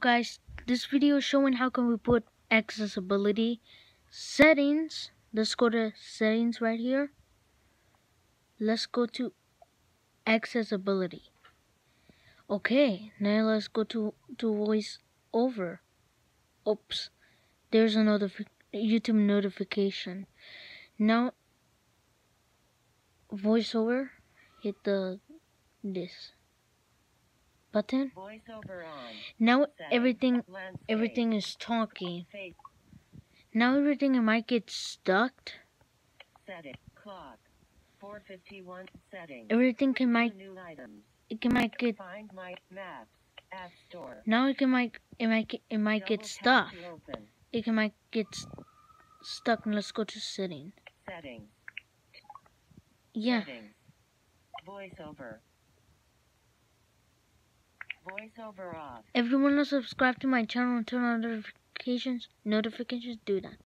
Guys, this video is showing how can we put accessibility settings. Let's go to settings right here. Let's go to accessibility. Okay, now let's go to, to voice over. Oops, there's a notifi YouTube notification. Now, voiceover, hit the this button. Now everything everything is talking. Now everything might get stuck. Setting. Clock. 451. Settings. Everything can might New items. it can might get Find my maps. App Store. now it can might it might get, it might get stuck. It can might get stuck. And let's go to setting. Settings. Yeah. Settings. Voiceover. Voiceover off. If you want to subscribe to my channel and turn on notifications. Notifications do that.